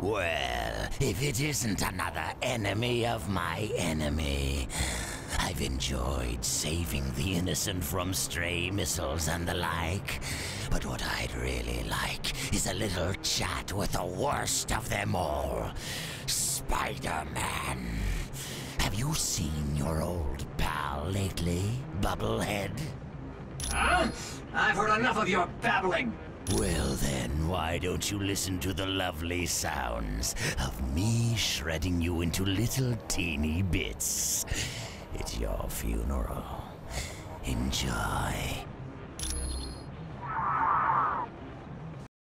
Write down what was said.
Well, if it isn't another enemy of my enemy. I've enjoyed saving the innocent from stray missiles and the like. But what I'd really like is a little chat with the worst of them all Spider Man. Have you seen your old pal lately, Bubblehead? Huh? I've heard enough of your babbling. Well then, why don't you listen to the lovely sounds of me shredding you into little teeny bits? It's your funeral. Enjoy.